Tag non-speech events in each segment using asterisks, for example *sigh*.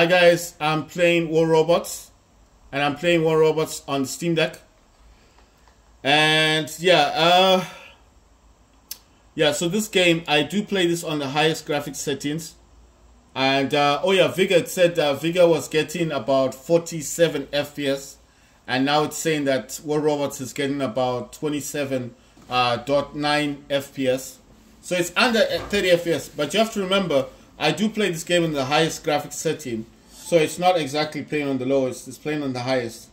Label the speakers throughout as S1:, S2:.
S1: Hi guys, I'm playing War Robots, and I'm playing War Robots on Steam Deck. And yeah, uh, yeah. So this game, I do play this on the highest graphics settings. And uh, oh yeah, Vigor said uh, Vigor was getting about 47 FPS, and now it's saying that War Robots is getting about 27.9 uh, FPS. So it's under 30 FPS, but you have to remember, I do play this game in the highest graphics setting, so it's not exactly playing on the lowest, it's playing on the highest.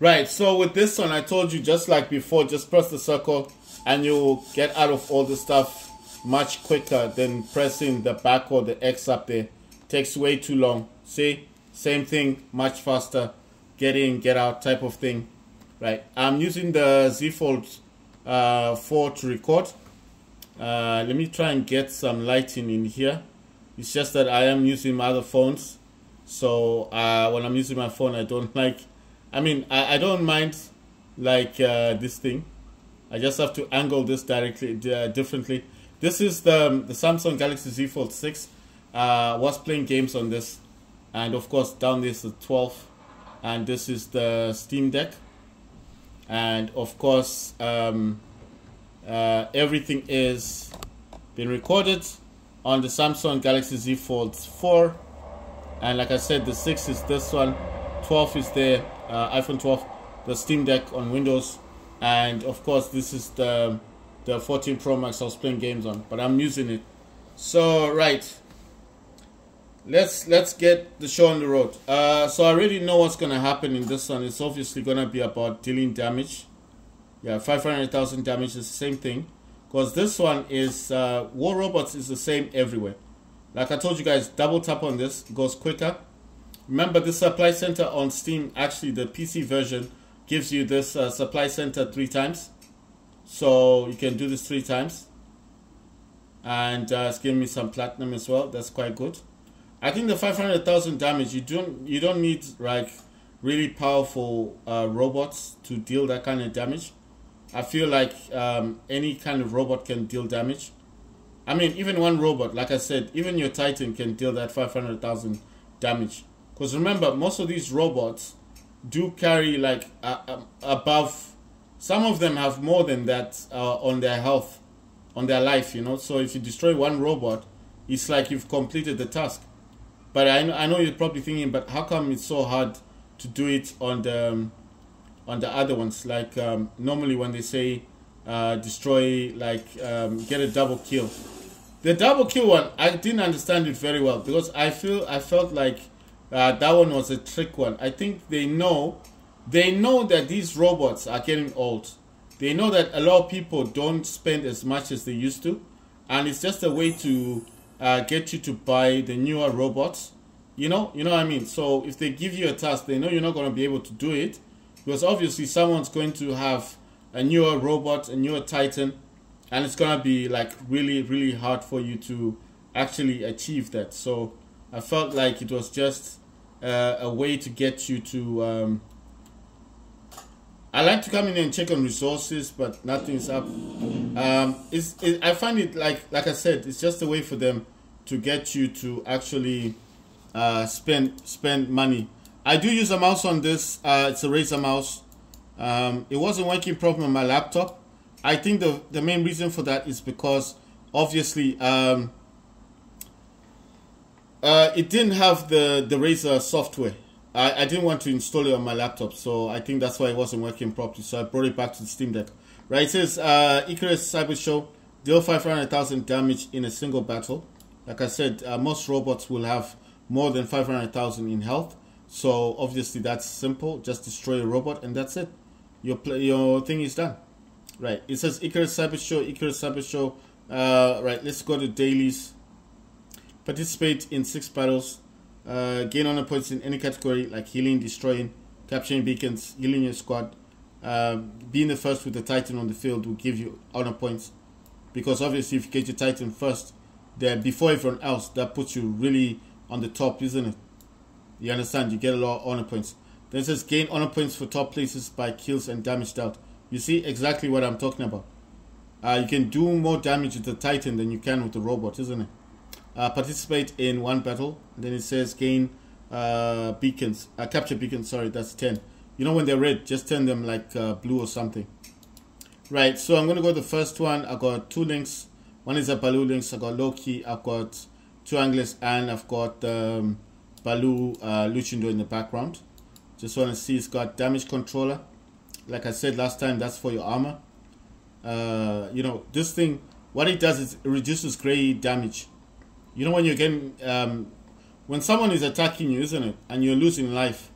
S1: Right, so with this one, I told you just like before, just press the circle and you will get out of all the stuff much quicker than pressing the back or the X up there. Takes way too long. See? Same thing, much faster. Get in, get out type of thing. Right. I'm using the Z Fold uh, 4 to record. Uh, let me try and get some lighting in here. It's just that I am using my other phones. So uh, when I'm using my phone, I don't *laughs* like, I mean, I, I don't mind like uh, this thing. I just have to angle this directly, uh, differently. This is the, um, the Samsung Galaxy Z Fold 6. Uh, was playing games on this. And of course, down this is the 12. And this is the Steam Deck. And of course, um, uh, everything is being recorded on the Samsung Galaxy Z Fold 4. And like I said, the 6 is this one. 12 is there, uh, iPhone 12. The Steam Deck on Windows. And of course, this is the the 14 Pro Max I was playing games on, but I'm using it. So right, let's let's get the show on the road. Uh, so I already know what's gonna happen in this one. It's obviously gonna be about dealing damage. Yeah, 500,000 damage is the same thing, because this one is uh, War Robots is the same everywhere. Like I told you guys, double tap on this goes quicker. Remember, the supply center on Steam, actually the PC version gives you this uh, supply center three times. So you can do this three times. And uh, it's giving me some platinum as well. That's quite good. I think the 500,000 damage, you don't you don't need like really powerful uh, robots to deal that kind of damage. I feel like um, any kind of robot can deal damage. I mean, even one robot, like I said, even your Titan can deal that 500,000 damage. Because remember, most of these robots do carry like uh, above some of them have more than that uh, on their health, on their life, you know. So if you destroy one robot, it's like you've completed the task. But I, I know you're probably thinking, but how come it's so hard to do it on the um, on the other ones? Like um, normally when they say uh, destroy, like um, get a double kill. The double kill one, I didn't understand it very well because I feel I felt like uh, that one was a trick one. I think they know they know that these robots are getting old. They know that a lot of people don't spend as much as they used to. And it's just a way to uh, get you to buy the newer robots. You know, you know what I mean? So if they give you a task, they know you're not going to be able to do it. Because obviously someone's going to have a newer robot, a newer Titan. And it's going to be like really, really hard for you to actually achieve that. So I felt like it was just uh, a way to get you to um, I like to come in and check on resources, but nothing's up. Um, it's, it, I find it like like I said, it's just a way for them to get you to actually uh, spend spend money. I do use a mouse on this. Uh, it's a Razer mouse. Um, it wasn't working properly on my laptop. I think the the main reason for that is because obviously um, uh, it didn't have the the Razer software. I, I didn't want to install it on my laptop, so I think that's why it wasn't working properly. So I brought it back to the Steam Deck. Right, it says uh, Icarus Cyber Show deal 500,000 damage in a single battle. Like I said, uh, most robots will have more than 500,000 in health. So obviously that's simple. Just destroy a robot and that's it. Your play, your thing is done. Right. It says Icarus Cyber Show, Icarus Cyber Show. Uh, right. Let's go to dailies. Participate in six battles. Uh, gain honor points in any category like healing, destroying, capturing beacons, healing your squad. Uh, being the first with the Titan on the field will give you honor points. Because obviously, if you get your Titan first, then before everyone else, that puts you really on the top, isn't it? You understand? You get a lot of honor points. Then it says gain honor points for top places by kills and damage dealt. You see exactly what I'm talking about. Uh, you can do more damage with the Titan than you can with the robot, isn't it? Uh, participate in one battle. then it says gain uh, beacons. Uh, capture beacons, sorry, that's 10. You know when they're red, just turn them like uh, blue or something. Right, so I'm going to go the first one. I've got two Lynx. One is a Baloo Lynx. I've got Loki. I've got two anglers. And I've got um, Baloo uh, Lucindo in the background. Just want to see it's got damage controller. Like I said last time, that's for your armor. Uh, you know, this thing, what it does is it reduces gray damage. You know when you're getting, um, when someone is attacking you, isn't it? And you're losing life.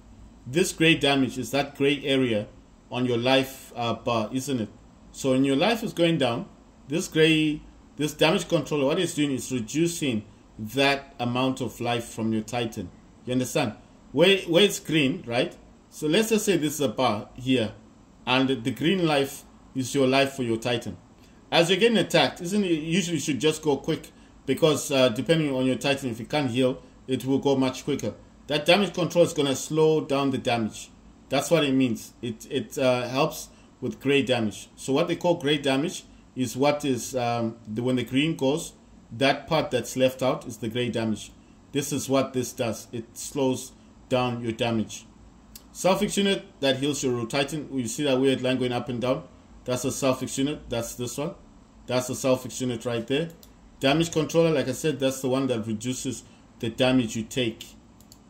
S1: This gray damage is that gray area on your life uh, bar, isn't it? So when your life is going down, this gray, this damage controller, what it's doing is reducing that amount of life from your Titan. You understand? Where, where it's green, right? So let's just say this is a bar here, and the green life is your life for your Titan. As you're getting attacked, isn't it usually you should just go quick because uh, depending on your Titan, if you can't heal, it will go much quicker. That damage control is going to slow down the damage. That's what it means. It, it uh, helps with gray damage. So what they call gray damage is what is, um, the, when the green goes, that part that's left out is the gray damage. This is what this does. It slows down your damage. Self-fix unit that heals your Titan. You see that weird line going up and down? That's a self-fix unit. That's this one. That's a self-fix unit right there. Damage controller, like I said, that's the one that reduces the damage you take.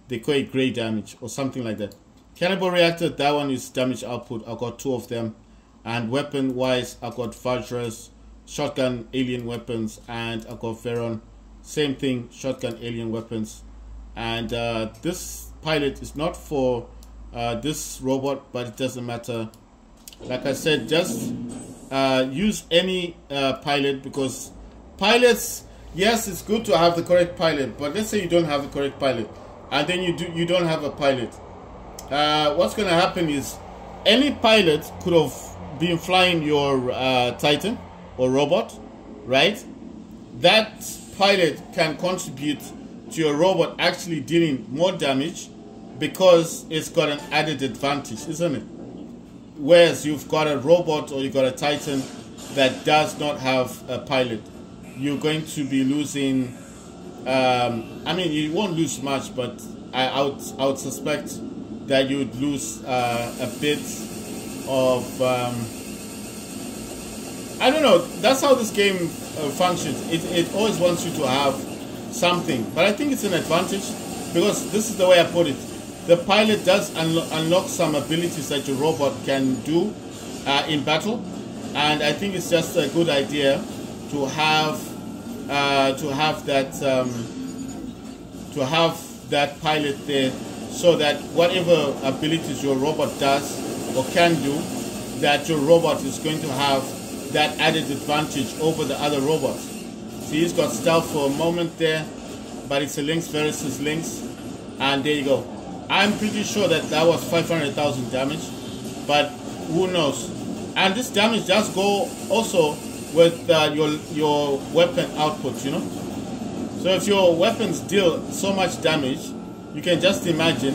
S1: They call it gray damage or something like that. Cannibal reactor, that one is damage output. I got two of them. And weapon wise, I got Vajras, shotgun alien weapons, and I got Veron. Same thing, shotgun alien weapons. And uh, this pilot is not for uh, this robot, but it doesn't matter. Like I said, just uh, use any uh, pilot because pilots, yes, it's good to have the correct pilot, but let's say you don't have the correct pilot, and then you do you don't have a pilot uh, what's going to happen is any pilot could have been flying your uh, Titan or robot, right? That pilot can contribute to your robot actually dealing more damage because it's got an added advantage, isn't it? Whereas you've got a robot or you've got a Titan that does not have a pilot, you're going to be losing. Um, I mean, you won't lose much, but I, I, would, I would suspect that you'd lose uh, a bit of. Um, I don't know. That's how this game uh, functions. It, it always wants you to have something, but I think it's an advantage because this is the way I put it. The pilot does unlo unlock some abilities that your robot can do uh, in battle, and I think it's just a good idea to have uh, to have that um, to have that pilot there so that whatever abilities your robot does or can do, that your robot is going to have that added advantage over the other robots. See, he's got stealth for a moment there, but it's a Lynx versus Lynx, and there you go. I'm pretty sure that that was 500,000 damage, but who knows? And this damage does go also with uh, your your weapon output, you know. So if your weapons deal so much damage, you can just imagine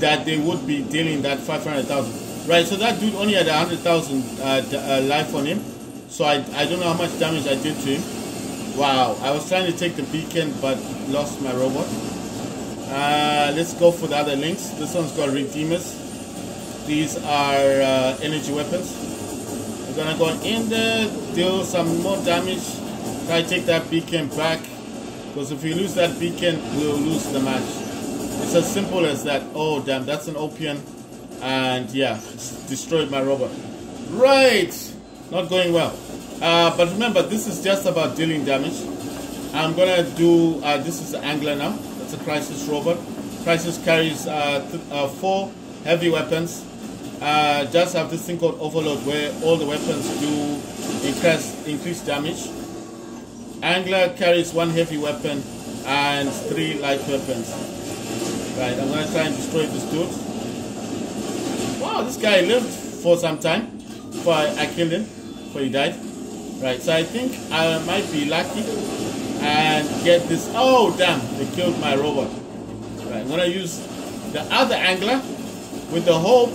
S1: that they would be dealing that 500,000. Right, so that dude only had 100,000 uh, uh, life on him. So I, I don't know how much damage I did to him. Wow, I was trying to take the beacon but lost my robot. Uh, let's go for the other Lynx. This one's called Redeemers. These are uh, energy weapons. We're gonna go in there, deal some more damage, try to take that beacon back. Because if we lose that beacon, we'll lose the match. It's as simple as that. Oh, damn, that's an Opium. And yeah, destroyed my robot. Right! Not going well. Uh, but remember, this is just about dealing damage. I'm gonna do, uh, this is the Angler now. That's a Crisis robot. Crisis carries uh, uh four heavy weapons. Uh, just have this thing called Overload where all the weapons do increase, increase damage. Angler carries one heavy weapon and three light weapons. Right, I'm gonna try and destroy this dude. Wow, this guy lived for some time before I, killed him, before he died. Right, so I think I might be lucky and get this. Oh, damn, they killed my robot. Right, I'm gonna use the other angler with the hope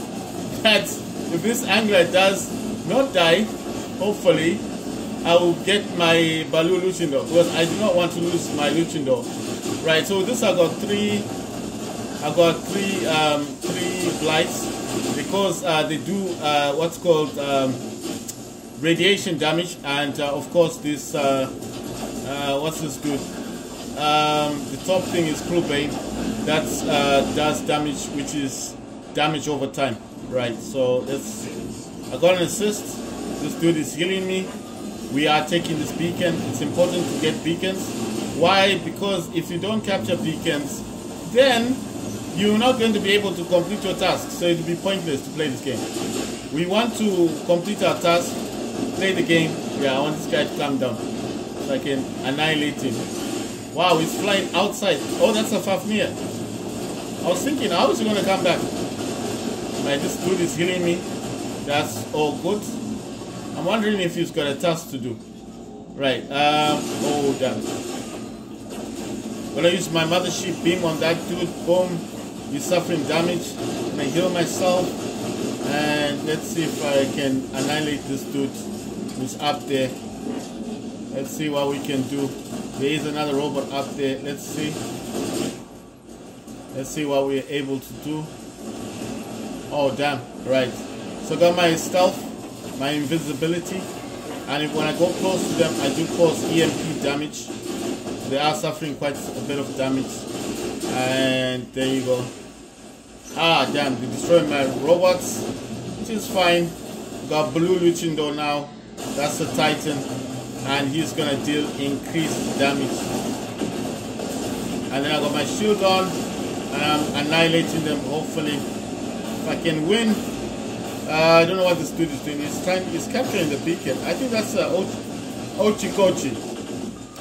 S1: that if this angler does not die, hopefully, I will get my Baloo Luchindor because I do not want to lose my Luchindor. Right, so this I got three, I got three, um, three blights because uh, they do uh, what's called um, radiation damage and uh, of course this, uh, uh, what's this good? Um, the top thing is Crewbane that uh, does damage which is damage over time. Right, so let's, I got an assist, this dude is healing me we are taking this beacon. It's important to get beacons. Why? Because if you don't capture beacons, then you're not going to be able to complete your task. So it will be pointless to play this game. We want to complete our task, play the game. Yeah, I want this guy to calm down so I can annihilate him. Wow, he's flying outside. Oh, that's a Fafnir. I was thinking, how is he going to come back? This dude is healing me. That's all good. I'm wondering if he's got a task to do. Right, um, oh damn. Gonna use my mothership beam on that dude, boom. He's suffering damage. Gonna heal myself. And let's see if I can annihilate this dude who's up there. Let's see what we can do. There is another robot up there. Let's see. Let's see what we're able to do. Oh damn, right. So got my stealth my invisibility and if, when I go close to them I do cause EMP damage. They are suffering quite a bit of damage. And there you go. Ah damn. They destroyed my robots which is fine. Got Baloo Luchindor now. That's the titan. And he's gonna deal increased damage. And then I got my shield on and I'm annihilating them hopefully if I can win uh, I don't know what this dude is doing. He's trying. He's capturing the beacon. I think that's uh, Ochokochi.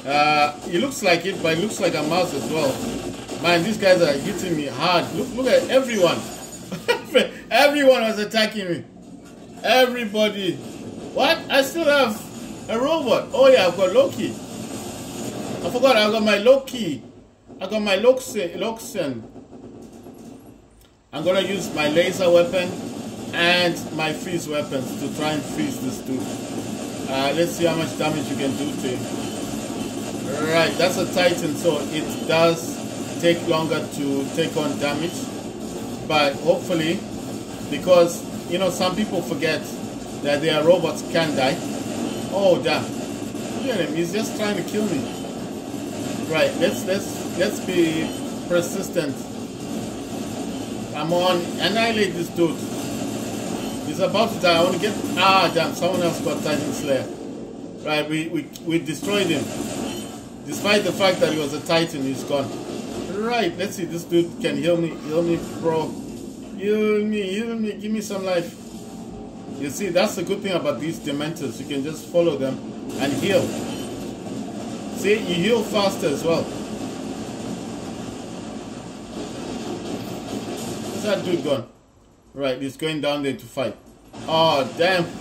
S1: Uh, he looks like it, but it looks like a mouse as well. Man, these guys are hitting me hard. Look, look at everyone. *laughs* everyone was attacking me. Everybody. What? I still have a robot. Oh yeah, I've got Loki. I forgot. I got my Loki. I got my Loxen. I'm gonna use my laser weapon and my freeze weapons to try and freeze this dude. Uh, let's see how much damage you can do to him. Right, that's a Titan, so it does take longer to take on damage. But hopefully, because, you know, some people forget that their robots can die. Oh, damn. Look at him, he's just trying to kill me. Right, let's, let's, let's be persistent. Come on, annihilate this dude. He's about to die. I want to get... Ah, damn. Someone else got Titan Slayer. Right, we, we, we destroyed him. Despite the fact that he was a Titan, he's gone. Right, let's see. This dude can heal me. Heal me, bro. Heal me, heal me. Give me some life. You see, that's the good thing about these Dementors. You can just follow them and heal. See, you heal faster as well. That dude gone? Right, he's going down there to fight. Oh, damn. *laughs*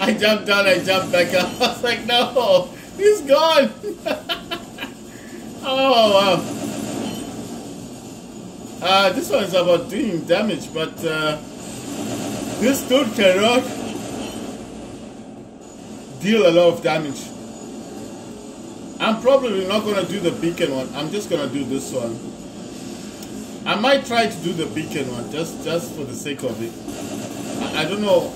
S1: i jumped down, I jumped back up. *laughs* I was like, no, he's gone. *laughs* oh, wow. Uh, this one is about doing damage, but uh, this dude cannot deal a lot of damage. I'm probably not going to do the beacon one. I'm just going to do this one. I might try to do the beacon one just just for the sake of it. I, I don't know.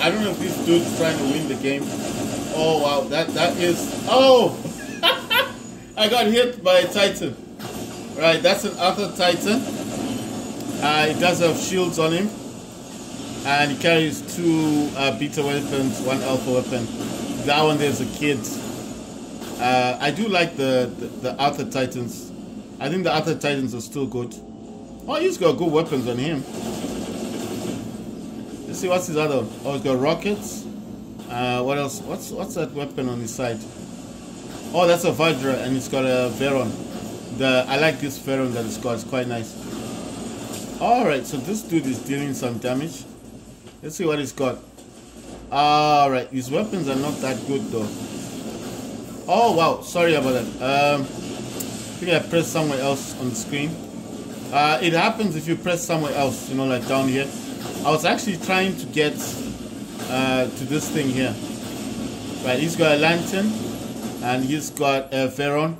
S1: I don't know if this dude's trying to win the game. Oh wow, that that is oh *laughs* I got hit by a titan. Right, that's an other titan. Uh, it does have shields on him. And he carries two uh, beta weapons, one alpha weapon. That one there's a kid. Uh, I do like the, the, the other titans I think the other Titans are still good. Oh, he's got good weapons on him. Let's see what's his other one. Oh, he's got rockets. Uh, what else? What's what's that weapon on his side? Oh, that's a Vajra, and it's got a Veron. The I like this Veron that it's got. It's quite nice. All right, so this dude is dealing some damage. Let's see what he's got. All right, his weapons are not that good though. Oh wow, sorry about that. Um, think I pressed somewhere else on the screen. Uh, it happens if you press somewhere else, you know, like down here. I was actually trying to get uh, to this thing here. Right, he's got a lantern and he's got a Veron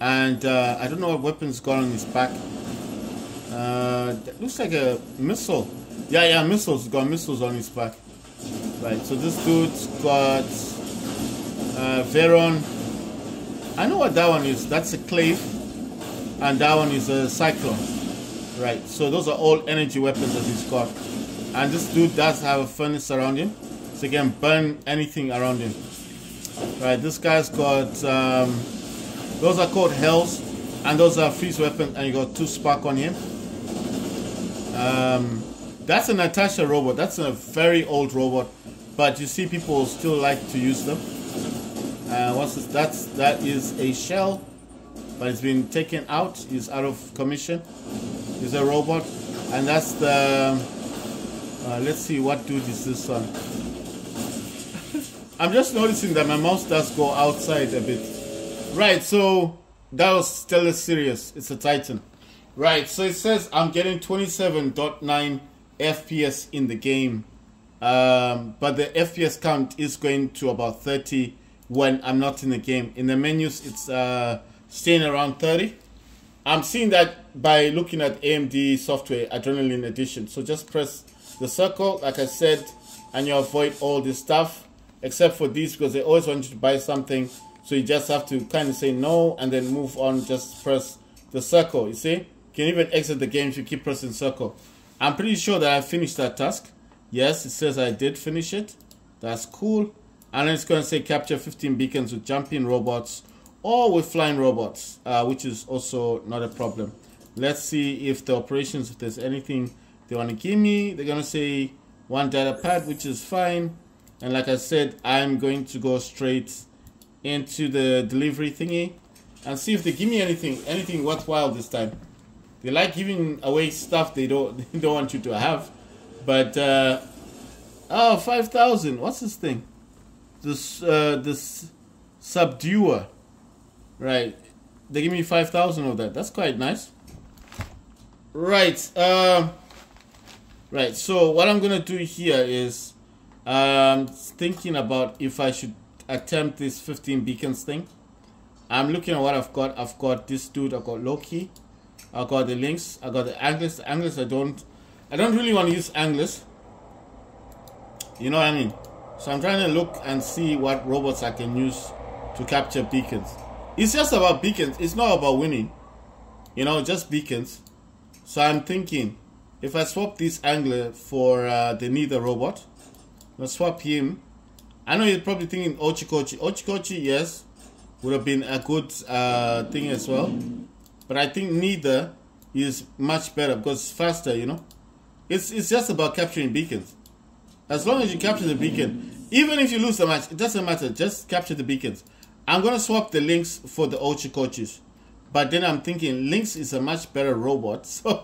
S1: and uh, I don't know what weapon's got on his back. Uh, looks like a missile. Yeah, yeah, missiles. Got missiles on his back. Right, so this dude's got uh, Veron. I know what that one is. That's a Clave. And that one is a Cyclone. Right, so those are all energy weapons that he's got. And this dude does have a furnace around him. So he can burn anything around him. Right, this guy's got... Um, those are called Hells. And those are freeze weapons. And you got two spark on him. Um, that's a Natasha robot. That's a very old robot. But you see people still like to use them. Uh, what's this? That's, that is a shell. But it's been taken out. It's out of commission. It's a robot. And that's the... Uh, let's see, what dude is this one? *laughs* I'm just noticing that my mouse does go outside a bit. Right, so that was Stellar Sirius. It's a Titan. Right, so it says I'm getting 27.9 FPS in the game. Um, but the FPS count is going to about 30 when I'm not in the game. In the menus, it's uh, staying around 30. I'm seeing that by looking at AMD software Adrenalin Edition. So just press the circle, like I said, and you avoid all this stuff, except for these because they always want you to buy something. So you just have to kind of say no and then move on. Just press the circle, you see? You can even exit the game if you keep pressing circle. I'm pretty sure that I finished that task. Yes, it says I did finish it. That's cool. And it's going to say capture 15 beacons with jumping robots or with flying robots, uh, which is also not a problem. Let's see if the operations, if there's anything they want to give me. They're going to say one data pad, which is fine. And like I said, I'm going to go straight into the delivery thingy and see if they give me anything, anything worthwhile this time. They like giving away stuff they don't *laughs* they don't want you to have. But uh oh, 5000. What's this thing? This uh this subduer. Right. They give me 5000 of that. That's quite nice. Right. Uh Right. So what I'm to do here is um thinking about if I should attempt this 15 beacons thing. I'm looking at what I've got. I've got this dude. I've got Loki. I've got the Lynx. I've got the Anglers. The Anglers I don't I don't really want to use Anglers. You know what I mean? So I'm trying to look and see what robots I can use to capture beacons. It's just about beacons. It's not about winning. You know, just beacons. So I'm thinking, if I swap this Angler for uh, the Nether robot, I'll swap him. I know you're probably thinking Ochokochi. Ochokochi, yes, would have been a good uh, thing as well. But I think Nether is much better because it's faster, you know. It's it's just about capturing beacons. As long as you capture the beacon, even if you lose the match, it doesn't matter. Just capture the beacons. I'm gonna swap the Lynx for the Ochokochis. But then I'm thinking Lynx is a much better robot, *laughs* so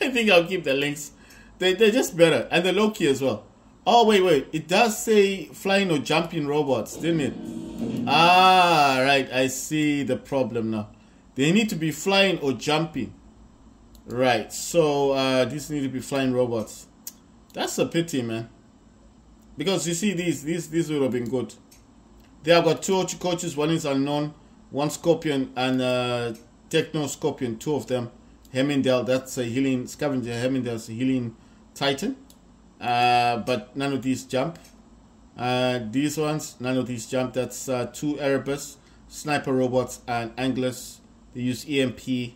S1: I think I'll keep the Lynx. They they're just better, and the Loki as well. Oh wait, wait, it does say flying or jumping robots, didn't it? Ah, right. I see the problem now. They need to be flying or jumping. Right, so uh, these need to be flying robots. That's a pity, man. Because you see, these these these would have been good. They have got two coaches. One is unknown, one Scorpion and uh, Techno Scorpion. Two of them. Hemindel, that's a healing scavenger. Hemindel's a healing Titan. Uh, but none of these jump. Uh, these ones, none of these jump. That's uh, two Erebus, sniper robots, and anglers they use EMP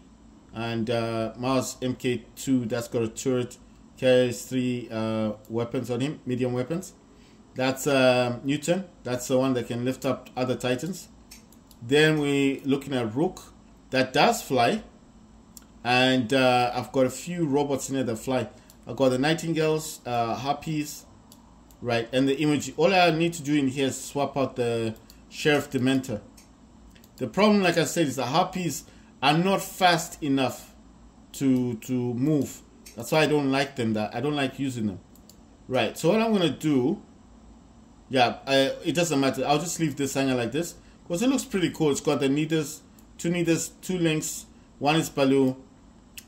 S1: and uh, Mars MK2 that's got a turret, carries three uh, weapons on him, medium weapons. That's uh, Newton. That's the one that can lift up other Titans. Then we looking at Rook that does fly, and uh, I've got a few robots in there that fly. I've got the Nightingales, uh, Harpies, right, and the image. All I need to do in here is swap out the Sheriff Dementor. The problem, like I said, is the harpies are not fast enough to to move. That's why I don't like them. That I don't like using them. Right. So what I'm gonna do, yeah, I, it doesn't matter. I'll just leave this hangar like this because it looks pretty cool. It's got the needles two needers, two Lynx. One is Baloo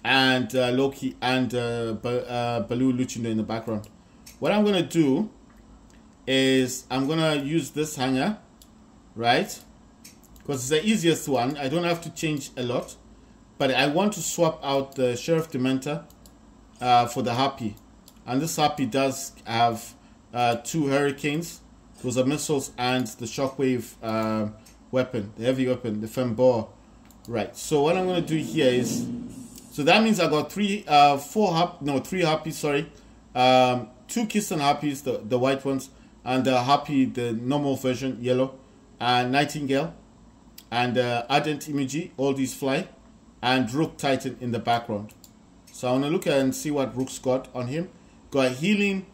S1: and uh, Loki and uh, ba- uh, Baloo Lucindo in the background. What I'm gonna do is I'm gonna use this hangar, right? Because it's the easiest one. I don't have to change a lot, but I want to swap out the Sheriff Dementor uh, for the Harpy, and this Harpy does have uh, two Hurricanes. Those are missiles and the Shockwave uh, weapon, the heavy weapon, the Fembor. Right. So what I'm gonna do here is so that means I got three, uh, four hap, no, three Harpies, sorry. Um, two Keystone Harpies, the, the white ones, and the Harpy, the normal version, yellow, and Nightingale, and uh, Ardent Emoji, all these fly, and Rook Titan in the background. So I want to look at and see what Rook's got on him. Got healing,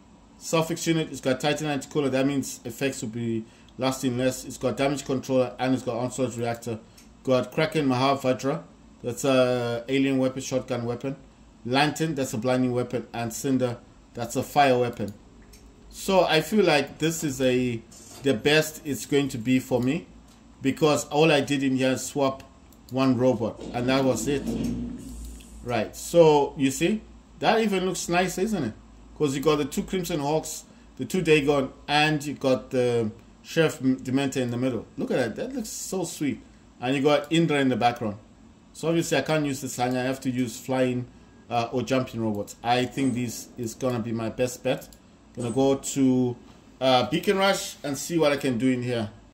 S1: self-fix unit, it's got Titan Anticola, that means effects will be lasting less. It's got damage controller, and it's got onslaught reactor. Got Kraken Mahavajra, that's a alien weapon, shotgun weapon. Lantern, that's a blinding weapon, and Cinder, that's a fire weapon. So I feel like this is a the best it's going to be for me because all I did in here is swap one robot and that was it. Right, so you see, that even looks nice, isn't it? Because you got the two Crimson Hawks, the two Dagon, and you got the Sheriff Dementor in the middle. Look at that, that looks so sweet. And you got Indra in the background. So obviously I can't use the Sanya. I have to use flying uh, or jumping robots. I think this is gonna be my best bet. Gonna go to uh, Beacon Rush and see what I can do in here.